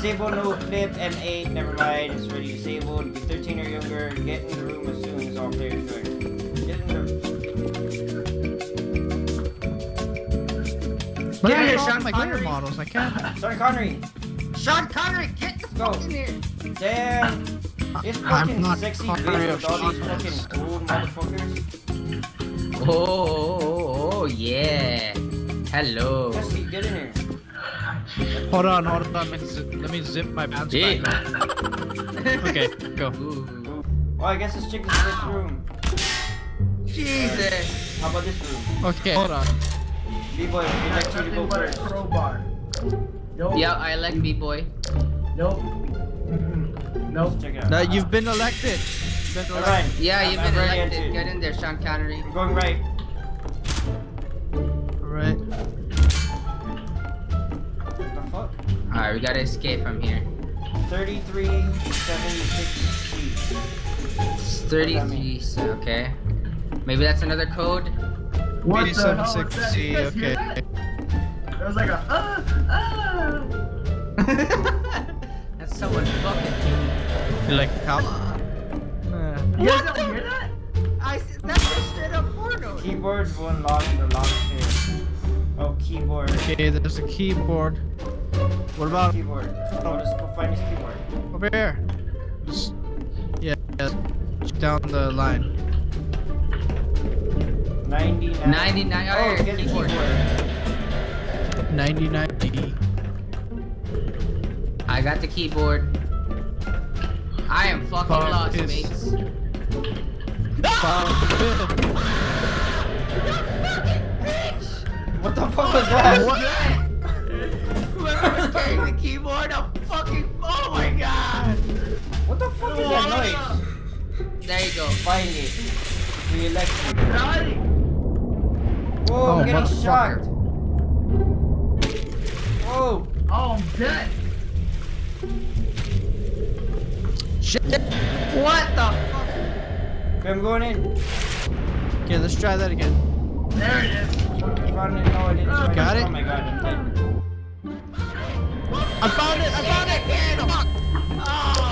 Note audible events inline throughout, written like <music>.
Disable no clip M8. Never mind. It's already disabled. Be 13 or younger. Get in the room as soon as all players join. Get in the. But Get I here, Sean my Connery. player models. I can't. <laughs> Sorry, Connery. Sean Connery, get the Go. fuck in here. Damn. This I'm fucking not sexy Connery bitch of with all these Shotguns. fucking old motherfuckers. Oh, oh, oh, oh, oh yeah. Hello. Jesse, get in here. Hold on, hold on. Let me zip, let me zip my pants Yeah. back. <laughs> Okay, go. Ooh. Oh, I guess let's check this this room. Jesus. How about this room? Okay, hold on. B-boy, we'd like you to go Nothing but first. crowbar. Nope. Yeah, I like B-boy. Nope. Mhm. Nope. Check it. Now you've been elected. You've been elected. Alright. Yeah, I'm- you've I'm been elected. Get in there, Sean Connery. I'm going right. Alright, we gotta escape from here. 3376 feet. It's 33, so, okay. Maybe that's another code? What the hell was 8760, that? You guys hear okay. that? There was like a uh, uh. <laughs> that's someone fucking. You like how? You guys don't hear that? I said that's just straight up porno. Keyboard's one lock the lock here. Oh, keyboard. Okay, there's a keyboard. What about keyboard? Oh, let's go find his keyboard. over here? Just yeah, yeah. down the line. 99. 99. Oh, Oh, get the keyboard. keyboard. 99D. I got the keyboard. I am fucking Fuck lost, this. mates. Found it. What the fuck was that? What? Fuck is that noise? There you go. Find it. Re-election. Johnny! Whoa, Oh, I'm getting motherfucker. shocked. Whoa. Oh. oh, I'm dead. Shit. What the fuck? Okay, I'm going in. Okay, let's try that again. There it is. Found it. No, I didn't. find Got it? Oh my god, I'm dead. I found it! I found it! Fuck! Oh,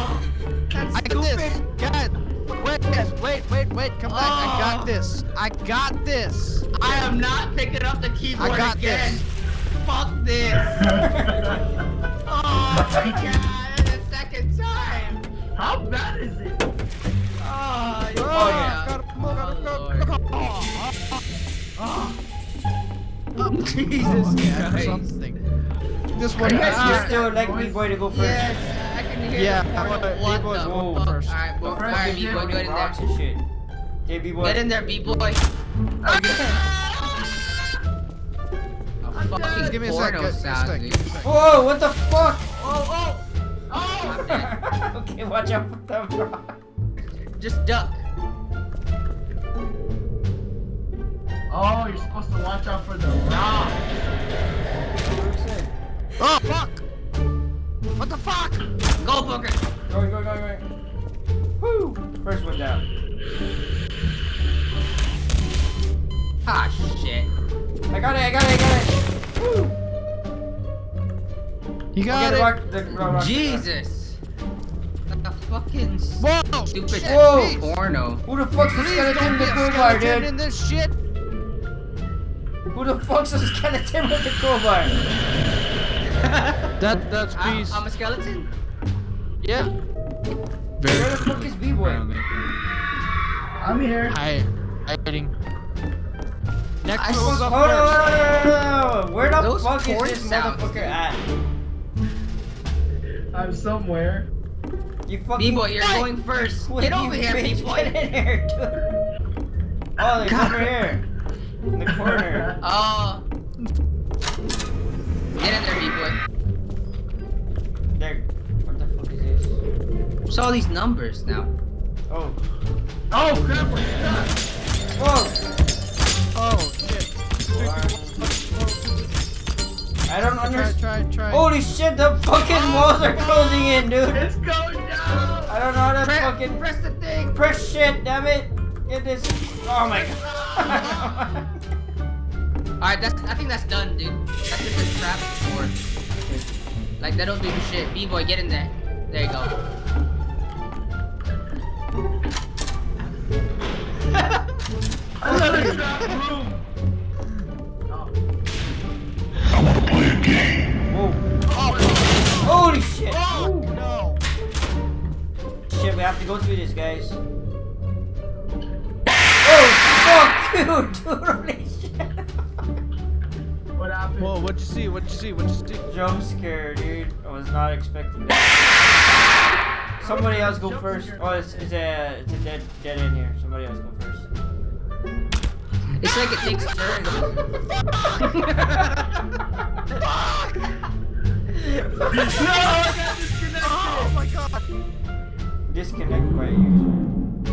stupid. God! Wait, wait, wait, wait, come back. I Oh. got this. I got this. I am not picking up the keyboard I got again. this. Fuck this. <laughs> Oh my god, that's the second time. How bad is it? Oh, Oh, yeah. Gotta go, gotta go, Oh, gotta go. Oh, Oh, <laughs> Jesus yeah, Christ. something. This one You guys has You Ah. still like me, boy, to go first. Yes, I can hear Yeah, the I portal. want- What B-boys the go fuck? first. Alright, boy, The alright, first B-boy, keyboard get in rocks there. and shit. Okay, B-boy. Get in there, B-boy. A fucking Give me a sec, porno give me a sound, sec, dude. give me a sec. Whoa, what the fuck? Oh, oh! Oh! <laughs> Okay, watch out for the rock. Just duck. Oh, you're supposed to watch out for the rock. Oh, got it, I got it, I got it. Woo! You got it? rock, the rock, rock, Jesus! The fucking Whoa! stupid shit, Whoa. please. porno. Who the fuck's the Please skeleton don't in be the crowbar, dude? in this shit. Who the fuck's the skeleton with the crowbar? <laughs> That, that's I'm, peace. I'm a skeleton. Yeah. Where the fuck is B-boy? I'm here. Hi. Hiding. Next I one's saw- up Hold on, first. Oh, hold on, hold on, hold on. Where the Those fuck is porn this sounds, motherfucker dude. at? <laughs> I'm somewhere. You fucking B-boy, you're What? going first. What Get you over here, bitch? <laughs> B-boy. Get in here, dude. Oh, they're over here. In the corner. <laughs> Oh. Get in there, B-boy. There. What the fuck is this? What's all these numbers now? Oh. Oh crap, we're stuck. Whoa! I don't Try, understand. try, try. Holy shit, the fucking oh, walls are closing in, dude. It's going down. I don't know how to Press, fucking press the thing. press shit, damn it. Get this. Oh my god. <laughs> Alright, that's. I think that's done, dude. That's just a trap door. Like that don't do shit. B-boy, get in there. There you go. <laughs> Another trap room. We have to go through this, guys. Oh, fuck, <laughs> dude! Dude, holy shit! What happened? Whoa, what'd you see? What'd you see? What'd you see? Jump scare, dude. I was not expecting that. Somebody else go first. Oh, it's, it's a, it's a dead, dead end here. Somebody else go first. It's like it takes turns. <laughs> <laughs> Oh by user.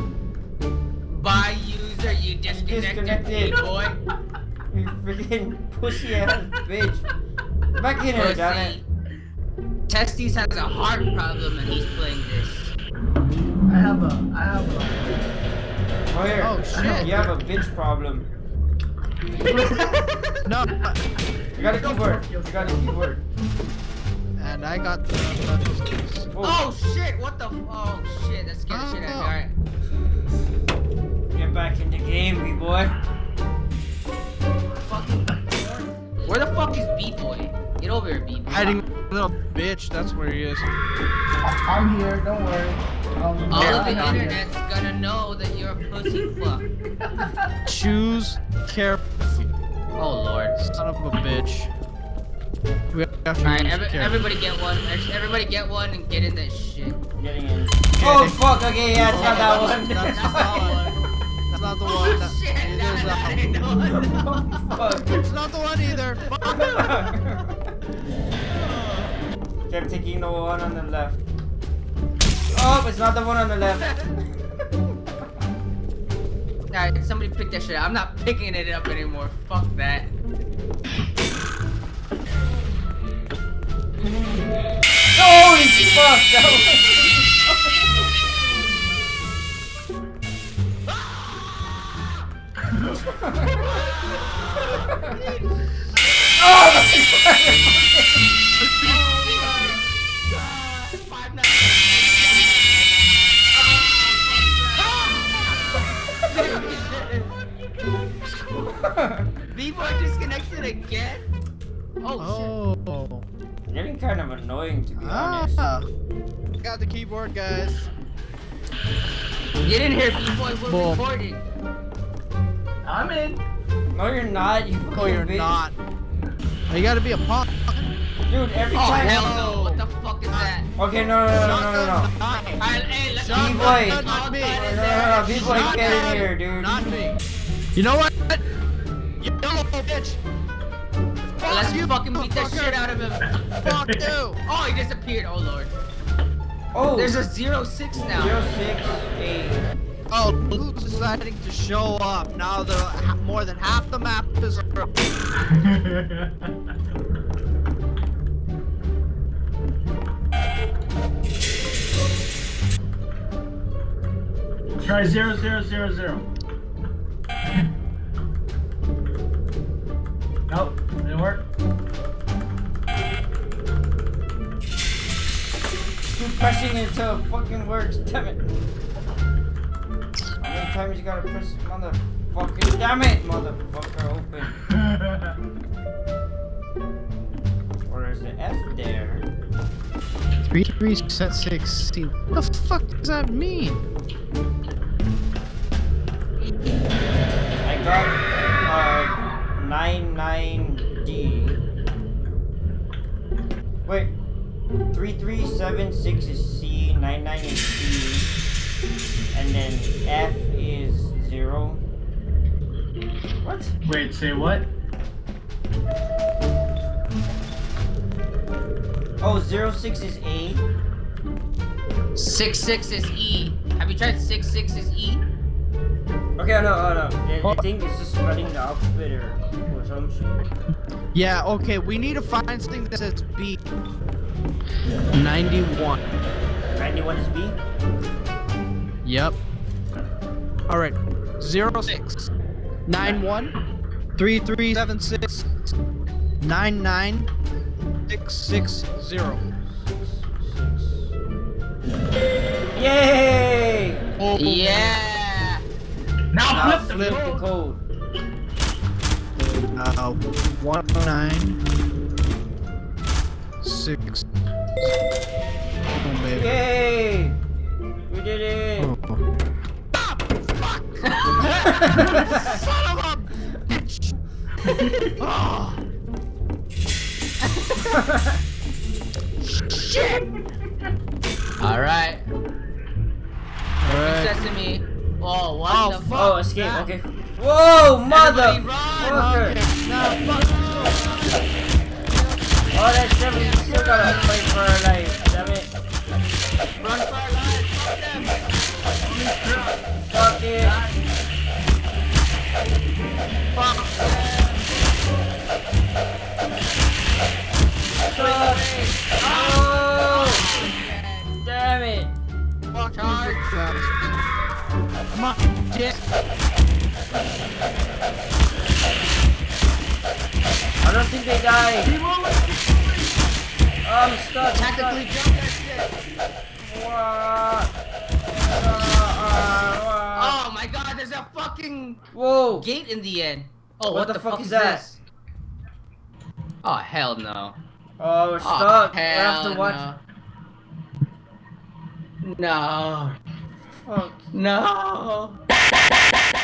By user, you disconnected, Disconnected. B-boy. <laughs> You freaking pussy ass bitch. Back in here, damn it. Pussy. Testes has a heart problem and he's playing this. I have a, I have a. Oh, here. Oh, shit. You have a bitch problem. <laughs> No, You got a keyboard. <laughs> You got a keyboard. And I got the. Oh, Oh shit, what the f- Oh shit, that scared the shit out of me. Alright. get back in the game, b-boy. Where the fuck is B-boy? Get over here, B-boy. Hiding little bitch, that's where he is. I'm here. Don't worry. Um, All yeah, of the I'm here. internet's gonna know that you're a pussy <laughs> fuck. Choose carefully, Oh lord. son of a bitch. We have to Alright, every, everybody get one. Everybody get one and get in that shit. Getting in. Oh, fuck. Okay, yeah, it's not that one. <laughs> That's not the one. That's not the one. Oh That- shit, it that that ain't the one. fuck. It's not the one either. Fuck. Okay, I'm taking the one on the left. Oh, it's not the one on the left. <laughs> Alright, somebody pick that shit up. I'm not picking it up anymore. Fuck that. Holy fuck! That was... oh my B-boy disconnected again? Oh, Oh. Getting kind of annoying to be honest. Ah. Got the keyboard, guys. shit. You didn't B-boy, we're Boom. recording. I'm in. No, you're not. You Oh, you're bitch. not. You gotta be a punk. Dude, every Oh, time. hell no. What the fuck is that? Okay, no, no, no, no, no, no. Alright, hey, let's Shotgun, go. B-boy. not All me. done No, no, no, no. People like Not get in here, dude. Not me. You know what? You yellow bitch. Let's you, fucking beat the motherfucker. shit out of him. Fuck you. <laughs> Oh, he disappeared. Oh, lord. Oh, There's a zero six now. zero six eight. Oh, Blue's deciding to show up now? The ha- more than half the map is. Try zero zero zero zero. Pressing it until it fucking works. Damn it. How many times you gotta press it, motherfucker? Damn it, motherfucker, open. <laughs> Or is the F there? Three three set six. See, what the fuck does that mean? I got uh 99D. Wait, 3376 is C, 99 is C, and then F is 0. What? Wait, say what? Oh, 06 is A. Six six is E. Have you tried six six is E? Okay, no, no, no. I, I think it's just spelling the alphabet or, or some shit. Yeah. Okay. We need to find something that says B. Ninety-one. 91 is B? Yep. All right. Zero six nine one three three seven six nine nine Six six zero. Yay! Oh, Yeah. Now Now flip the flip the code. code. Uh, one nine six. Oh. Yay! We did it! Oh. Son of a bitch! oh. Shit! All right. Alright. Sesame. Oh, what Oh, the oh, fuck. fuck? Oh, escape, okay. Whoa, mother! Fucker. No, fuck. Oh, that's definitely still gotta fight for our life, Oh! Damn it. Fuck Charge. Come on. I don't think they died. Oh, I'm stuck. Tactically jump that shit. Uh, uh, Oh my god, there's a fucking Whoa. gate in the end. Oh, What what, the fuck is that? this? Oh, hell no. Oh, we're Oh, stuck. we hell have to watch. No. Fuck. No. no.